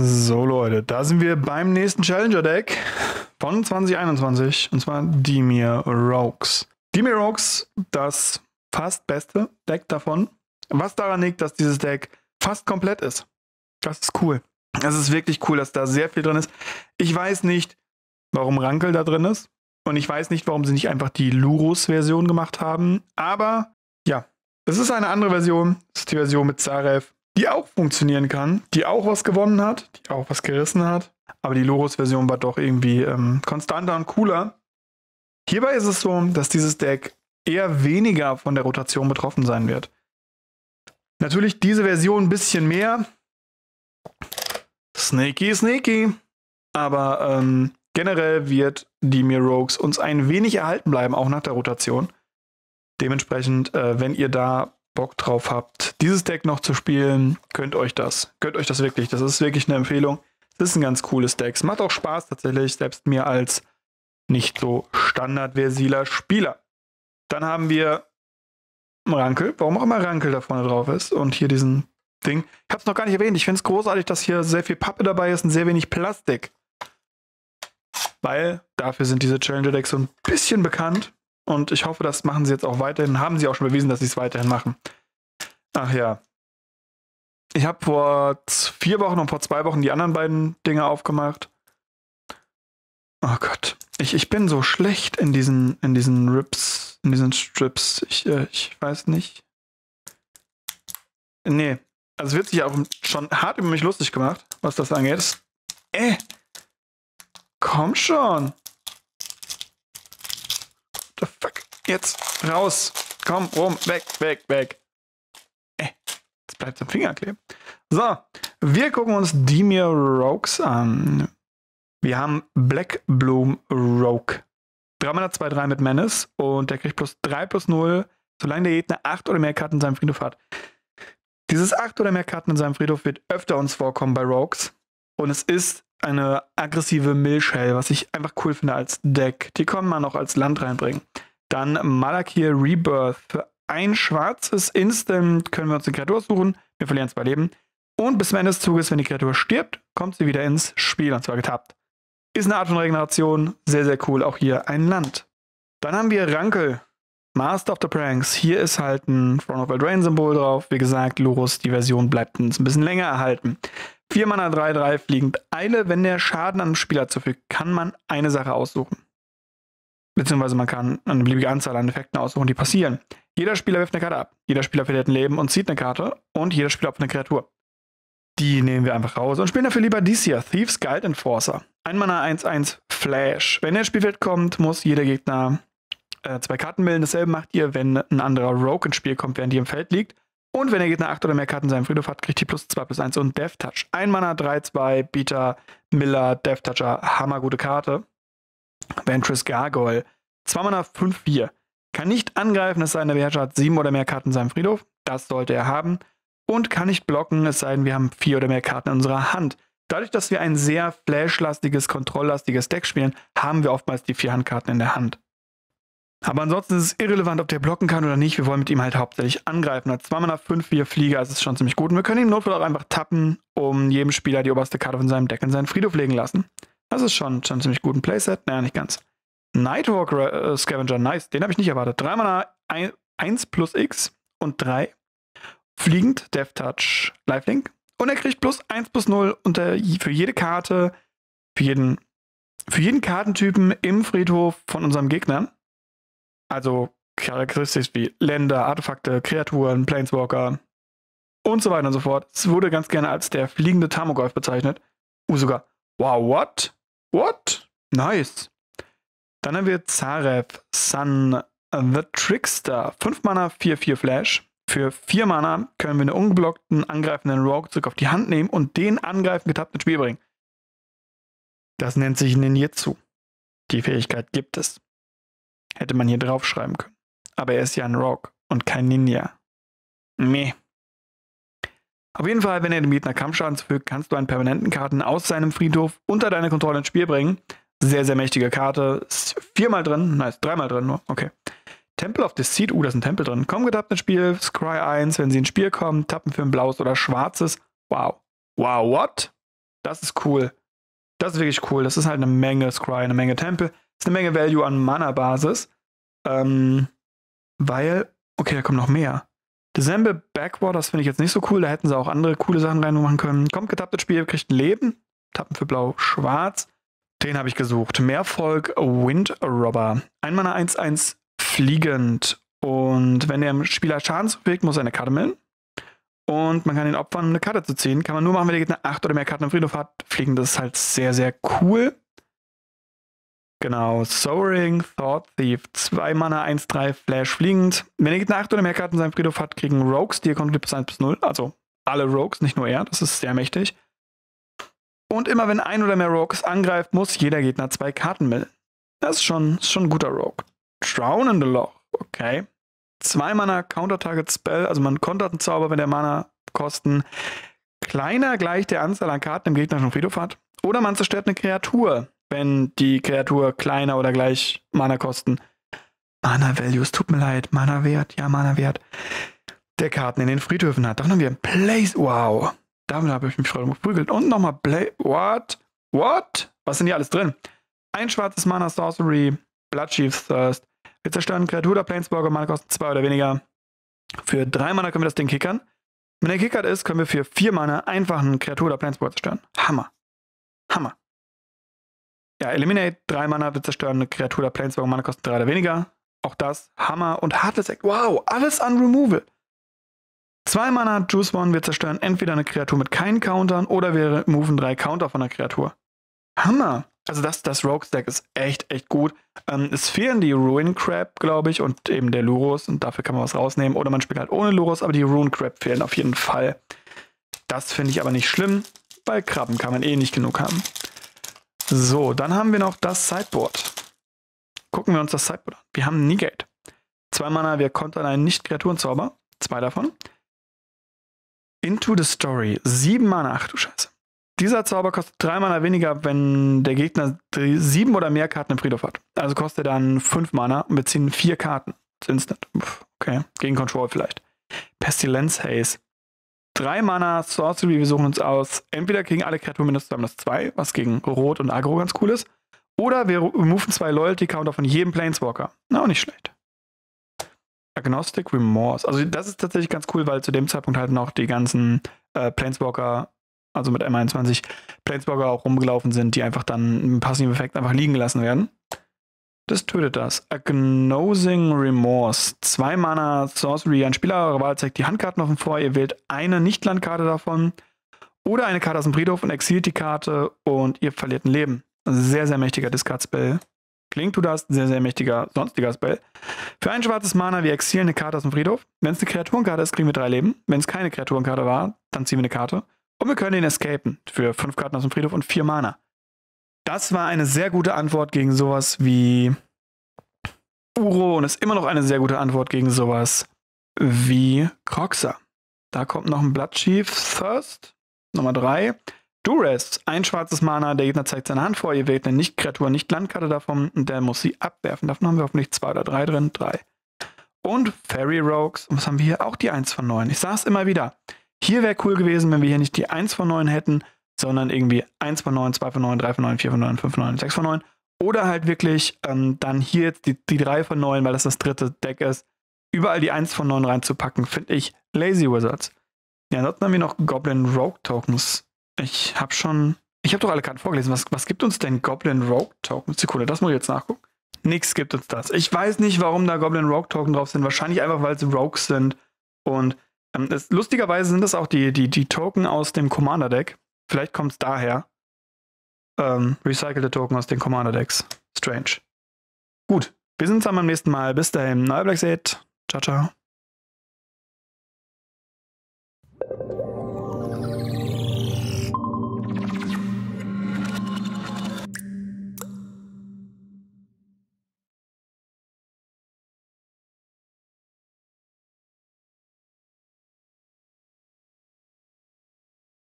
So Leute, da sind wir beim nächsten Challenger Deck von 2021 und zwar Dimir Rogues. Dimir Rogues, das fast beste Deck davon. Was daran liegt, dass dieses Deck fast komplett ist. Das ist cool. Es ist wirklich cool, dass da sehr viel drin ist. Ich weiß nicht, warum Rankel da drin ist. Und ich weiß nicht, warum sie nicht einfach die Lurus-Version gemacht haben. Aber ja, es ist eine andere Version. Es ist die Version mit Zarev, die auch funktionieren kann, die auch was gewonnen hat, die auch was gerissen hat. Aber die Lurus-Version war doch irgendwie ähm, konstanter und cooler. Hierbei ist es so, dass dieses Deck eher weniger von der Rotation betroffen sein wird. Natürlich diese Version ein bisschen mehr. Snaky, snaky. Aber ähm, generell wird die Mir Rogues uns ein wenig erhalten bleiben, auch nach der Rotation. Dementsprechend, äh, wenn ihr da Bock drauf habt, dieses Deck noch zu spielen, könnt euch das. Könnt euch das wirklich. Das ist wirklich eine Empfehlung. Das ist ein ganz cooles Deck. Es macht auch Spaß tatsächlich, selbst mir als nicht so standardversiler Spieler. Dann haben wir Rankel, warum auch immer Rankel da vorne drauf ist und hier diesen Ding. Ich habe es noch gar nicht erwähnt. Ich finde es großartig, dass hier sehr viel Pappe dabei ist und sehr wenig Plastik. Weil dafür sind diese Challenger Decks so ein bisschen bekannt. Und ich hoffe, das machen sie jetzt auch weiterhin. Haben sie auch schon bewiesen, dass sie es weiterhin machen. Ach ja. Ich habe vor vier Wochen und vor zwei Wochen die anderen beiden Dinge aufgemacht. Oh Gott. Ich, ich bin so schlecht in diesen, in diesen Rips, in diesen Strips. Ich, äh, ich weiß nicht. Nee. Also es wird sich auch schon hart über mich lustig gemacht, was das angeht. Äh. Komm schon. The fuck? Jetzt raus. Komm, rum, weg, weg, weg. Bleibt am Finger kleben. So, wir gucken uns Demir Rogues an. Wir haben Black Bloom Rogue. 3 Mana 2, 3 mit Menace und der kriegt plus 3 plus 0, solange der Gegner 8 oder mehr Karten in seinem Friedhof hat. Dieses 8 oder mehr Karten in seinem Friedhof wird öfter uns vorkommen bei Rogues. Und es ist eine aggressive Milchhell, was ich einfach cool finde als Deck. Die kann man auch als Land reinbringen. Dann Malakir Rebirth. Für ein schwarzes Instant können wir uns eine Kreatur suchen. Wir verlieren zwei Leben. Und bis zum Ende des Zuges, wenn die Kreatur stirbt, kommt sie wieder ins Spiel, und zwar getappt. Ist eine Art von Regeneration. Sehr, sehr cool. Auch hier ein Land. Dann haben wir Rankel. Master of the Pranks. Hier ist halt ein Front of Eldraine-Symbol drauf. Wie gesagt, Lurus, die Version bleibt uns ein bisschen länger erhalten. 4 Mana 3-3 fliegend Eile. Wenn der Schaden an den Spieler zufügt, kann man eine Sache aussuchen. Beziehungsweise man kann eine beliebige Anzahl an Effekten aussuchen, die passieren. Jeder Spieler wirft eine Karte ab. Jeder Spieler verliert ein Leben und zieht eine Karte. Und jeder Spieler opfert eine Kreatur. Die nehmen wir einfach raus und spielen dafür lieber dies hier. Thieves Guide Enforcer. Ein Mana 1-1 Flash. Wenn der Spielfeld kommt, muss jeder Gegner äh, zwei Karten bilden. Dasselbe macht ihr, wenn ein anderer Rogue ins Spiel kommt, während ihr im Feld liegt. Und wenn der Gegner 8 oder mehr Karten in seinem Friedhof hat, kriegt die plus 2 plus 1 und Death Touch. Ein Mana, 3-2, Beta, Miller, Death Toucher, hammergute Karte. Ventress Gargoyle. 2 Mana, 5-4. Kann nicht angreifen, es sei denn, der Beherrscher hat 7 oder mehr Karten in seinem Friedhof. Das sollte er haben. Und kann nicht blocken, es sei denn, wir haben 4 oder mehr Karten in unserer Hand. Dadurch, dass wir ein sehr flashlastiges, kontrolllastiges Deck spielen, haben wir oftmals die 4 Handkarten in der Hand. Aber ansonsten ist es irrelevant, ob der blocken kann oder nicht. Wir wollen mit ihm halt hauptsächlich angreifen. Als 2 Mana 5 4 Flieger ist es schon ziemlich gut. Und wir können ihn notfalls auch einfach tappen, um jedem Spieler die oberste Karte von seinem Deck in seinen Friedhof legen lassen. Das ist schon, schon ziemlich gut. Playset? Naja, nicht ganz. Nightwalk äh, Scavenger, nice. Den habe ich nicht erwartet. 3 Mana 1 plus X und 3. Fliegend, Death Touch, Lifelink. Und er kriegt plus 1 plus 0 und der, für jede Karte, für jeden, für jeden Kartentypen im Friedhof von unserem Gegner also Charakteristik wie Länder, Artefakte, Kreaturen, Planeswalker und so weiter und so fort. Es wurde ganz gerne als der fliegende Tamogolf bezeichnet. Uh, sogar. Wow, what? What? Nice. Dann haben wir Zarev, Sun, The Trickster. 5 Mana, 4-4 Flash. Für 4 Mana können wir einen ungeblockten, angreifenden Rogue zurück auf die Hand nehmen und den angreifen getappt ins Spiel bringen. Das nennt sich Ninjutsu. Die Fähigkeit gibt es. Hätte man hier draufschreiben können. Aber er ist ja ein Rogue und kein Ninja. Meh. Auf jeden Fall, wenn er dem Gegner Kampfschaden zufügt, kannst du einen permanenten Karten aus seinem Friedhof unter deine Kontrolle ins Spiel bringen. Sehr, sehr mächtige Karte. Ist viermal drin, nein, ist dreimal drin nur. Okay. Temple of Deceit, uh, da ist ein Tempel drin. Komm getappt ins Spiel, Scry 1, wenn sie ins Spiel kommen, tappen für ein blaues oder schwarzes. Wow. Wow, what? Das ist cool. Das ist wirklich cool. Das ist halt eine Menge Scry, eine Menge Tempel. Ist eine Menge Value an Mana-Basis. Ähm, weil, okay, da kommt noch mehr. December das finde ich jetzt nicht so cool. Da hätten sie auch andere coole Sachen reinmachen können. Kommt getapptes Spiel, kriegt ein Leben. Tappen für blau-schwarz. Den habe ich gesucht. Mehrfolg Wind Robber. Ein Mana 1-1 fliegend. Und wenn der Spieler Schaden zufügt, muss er eine Karte melden. Und man kann ihn opfern, um eine Karte zu ziehen. Kann man nur machen, wenn der Gegner 8 oder mehr Karten im Friedhof hat. Fliegen, das ist halt sehr, sehr cool. Genau, Soaring, Thought Thief, 2 Mana, 1-3, Flash fliegend. Wenn der Gegner 8 oder mehr Karten in seinem Friedhof hat, kriegen Rogues, die Konflikt bis 1 bis 0. Also alle Rogues, nicht nur er, das ist sehr mächtig. Und immer wenn ein oder mehr Rogues angreift, muss jeder Gegner zwei Karten melden. Das ist schon, ist schon ein guter Rogue. Drown in the Loch, okay. 2 Mana Counter-Target Spell, also man kontert einen Zauber, wenn der Mana-Kosten kleiner gleich der Anzahl an Karten im gegnerischen Friedhof hat. Oder man zerstört eine Kreatur wenn die Kreatur kleiner oder gleich Mana kosten. Mana Values, tut mir leid, Mana Wert, ja, Mana Wert. Der Karten in den Friedhöfen hat. Dann haben wir Place, wow. Damit habe ich mich voll geprügelt. Und nochmal Play, what? What? Was sind hier alles drin? Ein schwarzes Mana Sorcery, Bloodchief's Thirst. Wir zerstören Kreatur oder Planeswalker, Mana kosten zwei oder weniger. Für drei Mana können wir das Ding kickern. Wenn er kickert ist, können wir für vier Mana einfach einen Kreatur oder Planeswalker zerstören. Hammer. Hammer. Ja, Eliminate, drei Mana wird zerstören, eine Kreatur der Planeswalker Mana kosten drei oder weniger. Auch das, Hammer und Heartless Act. Wow, alles an Removal. Zwei Mana, Juice One wird zerstören entweder eine Kreatur mit keinen Countern oder wir removen drei Counter von der Kreatur. Hammer. Also das, das Rogue-Stack ist echt, echt gut. Ähm, es fehlen die Ruin Crab, glaube ich, und eben der Lurus und dafür kann man was rausnehmen. Oder man spielt halt ohne Lurus, aber die Ruin Crab fehlen auf jeden Fall. Das finde ich aber nicht schlimm. Bei Krabben kann man eh nicht genug haben. So, dann haben wir noch das Sideboard. Gucken wir uns das Sideboard an. Wir haben Negate. Zwei Mana, wir kontern einen Nicht-Kreaturenzauber. Zwei davon. Into the Story. Sieben Mana, ach du Scheiße. Dieser Zauber kostet drei Mana weniger, wenn der Gegner sieben oder mehr Karten im Friedhof hat. Also kostet er dann fünf Mana und wir ziehen vier Karten. Instant. Okay, gegen Control vielleicht. Pestilence Haze drei Mana Sorcery, wir suchen uns aus. Entweder kriegen alle Kreaturen mindestens zusammen das 2, was gegen Rot und Agro ganz cool ist. Oder wir removen zwei Loyalty-Counter von jedem Planeswalker. Na, auch nicht schlecht. Agnostic Remorse. Also das ist tatsächlich ganz cool, weil zu dem Zeitpunkt halt noch die ganzen äh, Planeswalker, also mit M21 Planeswalker auch rumgelaufen sind, die einfach dann im passiven Effekt einfach liegen gelassen werden. Das tötet das. Agnosing Remorse. Zwei Mana Sorcery. Ein Spieler eurer Wahl zeigt die Handkarten offen vor. Ihr wählt eine Nicht-Landkarte davon oder eine Karte aus dem Friedhof und exilt die Karte und ihr verliert ein Leben. Sehr, sehr mächtiger Discard-Spell. Klingt du das, sehr, sehr mächtiger sonstiger Spell. Für ein schwarzes Mana, wir exilen eine Karte aus dem Friedhof. Wenn es eine Kreaturenkarte ist, kriegen wir drei Leben. Wenn es keine Kreaturenkarte war, dann ziehen wir eine Karte. Und wir können ihn escapen für fünf Karten aus dem Friedhof und vier Mana. Das war eine sehr gute Antwort gegen sowas wie Uro und ist immer noch eine sehr gute Antwort gegen sowas wie Croxer. Da kommt noch ein Bloodchief First. Nummer 3. Duress, ein schwarzes Mana, der Gegner zeigt seine Hand vor, ihr wählt eine Nicht-Kreatur, Nicht-Landkarte davon und der muss sie abwerfen. Davon haben wir hoffentlich zwei oder drei drin. Drei. Und Fairy Rogues, und was haben wir hier? Auch die 1 von 9. Ich sage es immer wieder. Hier wäre cool gewesen, wenn wir hier nicht die 1 von 9 hätten, sondern irgendwie 1 von 9, 2 von 9, 3 von 9, 4 von 9, 5 von 9, 6 von 9. Oder halt wirklich ähm, dann hier jetzt die, die 3 von 9, weil das das dritte Deck ist, überall die 1 von 9 reinzupacken, finde ich Lazy Wizards. Ja, ansonsten haben wir noch Goblin Rogue Tokens. Ich habe schon, ich habe doch alle Karten vorgelesen. Was, was gibt uns denn Goblin Rogue Tokens? Sekunde, das muss ich jetzt nachgucken. Nix gibt uns das. Ich weiß nicht, warum da Goblin Rogue Token drauf sind. Wahrscheinlich einfach, weil sie Rogues sind. Und ähm, es, lustigerweise sind das auch die, die, die Token aus dem Commander Deck. Vielleicht kommt es daher. Ähm, recycelte Token aus den Commander-Decks. Strange. Gut, wir sehen uns dann beim nächsten Mal. Bis dahin, Neue Black Seed. Ciao, ciao.